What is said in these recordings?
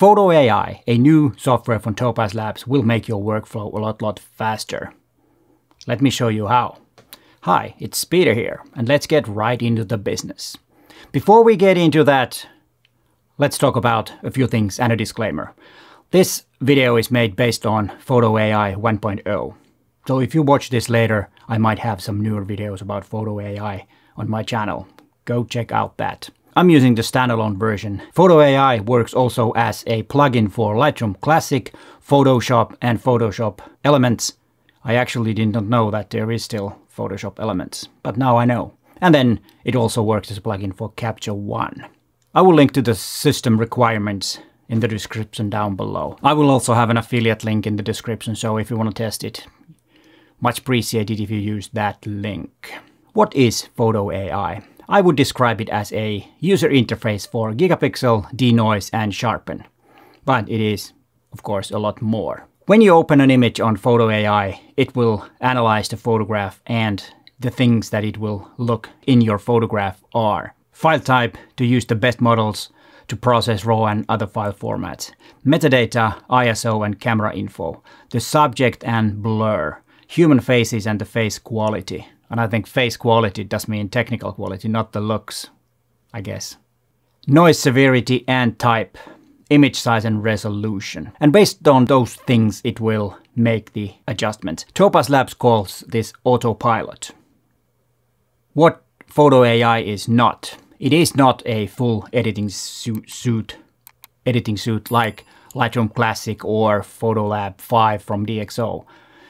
Photo AI, a new software from Topaz Labs, will make your workflow a lot, lot faster. Let me show you how. Hi, it's Peter here, and let's get right into the business. Before we get into that, let's talk about a few things and a disclaimer. This video is made based on Photo AI 1.0. So if you watch this later, I might have some newer videos about Photo AI on my channel. Go check out that. I'm using the standalone version. Photo AI works also as a plugin for Lightroom Classic, Photoshop and Photoshop Elements. I actually did not know that there is still Photoshop Elements, but now I know. And then it also works as a plugin for Capture One. I will link to the system requirements in the description down below. I will also have an affiliate link in the description, so if you want to test it, much appreciated if you use that link. What is Photo AI? I would describe it as a user interface for Gigapixel, denoise and sharpen. But it is, of course, a lot more. When you open an image on Photo AI, it will analyze the photograph and the things that it will look in your photograph are file type to use the best models to process RAW and other file formats, metadata, ISO and camera info, the subject and blur, human faces and the face quality. And I think face quality does mean technical quality, not the looks, I guess. Noise severity and type, image size and resolution. And based on those things, it will make the adjustments. Topaz Labs calls this autopilot. What Photo AI is not. It is not a full editing suit, editing suit like Lightroom Classic or Photolab 5 from DxO.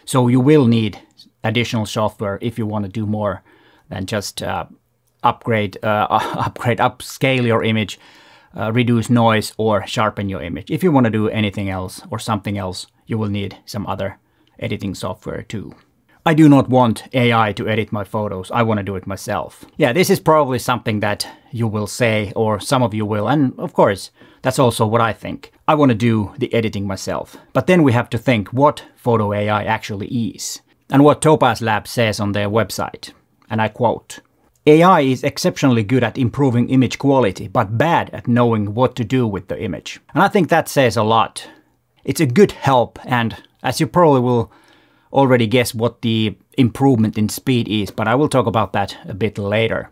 So you will need additional software if you want to do more than just uh, upgrade, uh, upgrade, upscale your image, uh, reduce noise, or sharpen your image. If you want to do anything else or something else, you will need some other editing software too. I do not want AI to edit my photos. I want to do it myself. Yeah, this is probably something that you will say, or some of you will, and of course, that's also what I think. I want to do the editing myself. But then we have to think what Photo AI actually is. And what Topaz Lab says on their website. And I quote, AI is exceptionally good at improving image quality, but bad at knowing what to do with the image. And I think that says a lot. It's a good help, and as you probably will already guess what the improvement in speed is, but I will talk about that a bit later.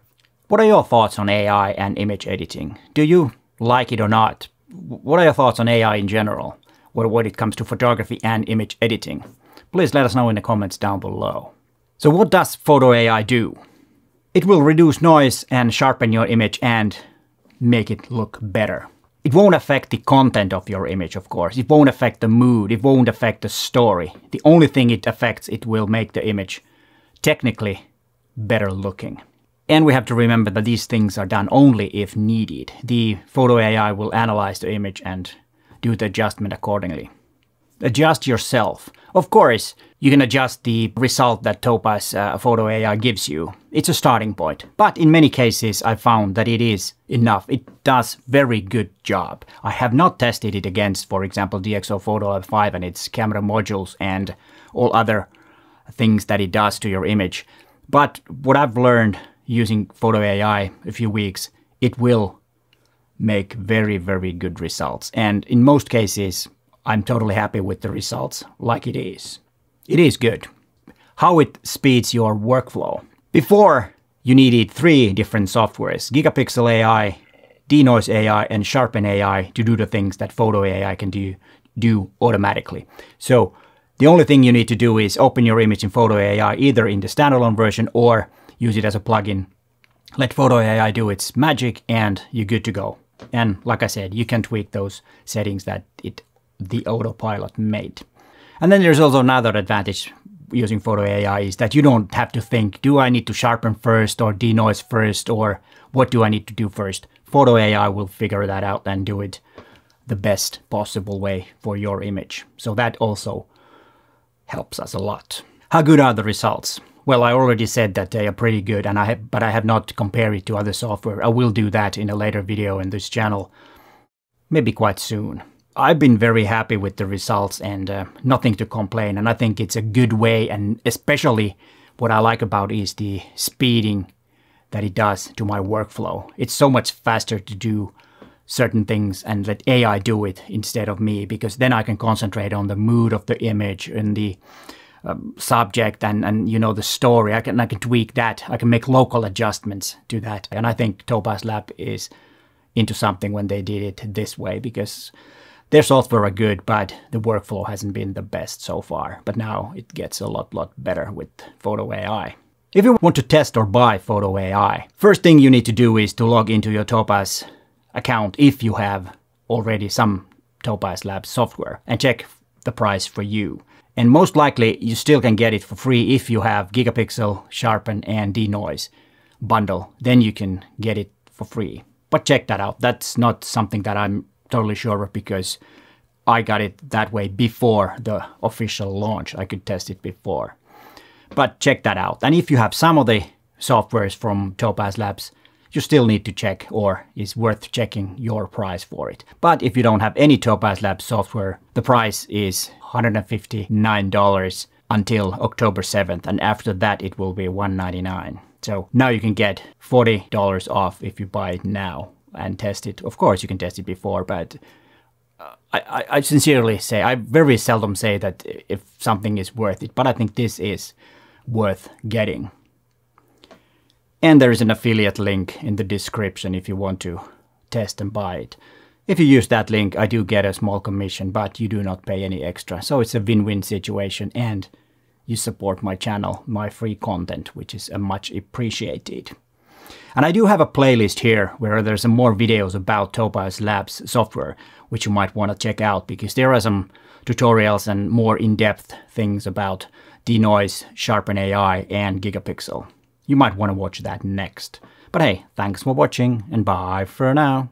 What are your thoughts on AI and image editing? Do you like it or not. What are your thoughts on AI in general, when it comes to photography and image editing? Please let us know in the comments down below. So what does Photo AI do? It will reduce noise and sharpen your image and make it look better. It won't affect the content of your image, of course. It won't affect the mood. It won't affect the story. The only thing it affects, it will make the image technically better looking. And we have to remember that these things are done only if needed. The photo AI will analyze the image and do the adjustment accordingly. Adjust yourself. Of course, you can adjust the result that Topaz uh, Photo AI gives you. It's a starting point. But in many cases, I found that it is enough. It does very good job. I have not tested it against, for example, DxO Photolab 5 and its camera modules and all other things that it does to your image. But what I've learned using Photo AI a few weeks, it will make very, very good results. And in most cases, I'm totally happy with the results like it is. It is good. How it speeds your workflow. Before, you needed three different softwares, Gigapixel AI, Denoise AI, and Sharpen AI to do the things that Photo AI can do, do automatically. So the only thing you need to do is open your image in Photo AI either in the standalone version or use it as a plugin. Let Photo AI do its magic and you're good to go. And like I said, you can tweak those settings that it the autopilot made. And then there's also another advantage using Photo AI is that you don't have to think, do I need to sharpen first or denoise first or what do I need to do first? Photo AI will figure that out and do it the best possible way for your image. So that also helps us a lot. How good are the results? Well, I already said that they are pretty good, and I have, but I have not compared it to other software. I will do that in a later video in this channel, maybe quite soon. I've been very happy with the results and uh, nothing to complain, and I think it's a good way, and especially what I like about is the speeding that it does to my workflow. It's so much faster to do certain things and let AI do it instead of me because then I can concentrate on the mood of the image and the um, subject and, and you know the story. I can I can tweak that. I can make local adjustments to that. And I think Topaz Lab is into something when they did it this way because their software are good, but the workflow hasn't been the best so far. But now it gets a lot lot better with Photo AI. If you want to test or buy Photo AI, first thing you need to do is to log into your Topaz account if you have already some Topaz Labs software and check the price for you. And most likely you still can get it for free if you have Gigapixel, Sharpen and Denoise bundle. Then you can get it for free. But check that out. That's not something that I'm totally sure because I got it that way before the official launch. I could test it before. But check that out. And if you have some of the softwares from Topaz Labs, you still need to check or is worth checking your price for it. But if you don't have any Topaz Labs software, the price is $159 until October 7th and after that it will be 199. So now you can get $40 off if you buy it now and test it. Of course you can test it before, but uh, I, I, sincerely say, I very seldom say that if something is worth it, but I think this is worth getting. And there is an affiliate link in the description if you want to test and buy it. If you use that link, I do get a small commission, but you do not pay any extra. So it's a win-win situation and you support my channel, my free content, which is much appreciated. And I do have a playlist here where there's some more videos about Topaz Labs software, which you might want to check out because there are some tutorials and more in-depth things about Denoise, Sharpen AI, and Gigapixel. You might want to watch that next. But hey, thanks for watching and bye for now.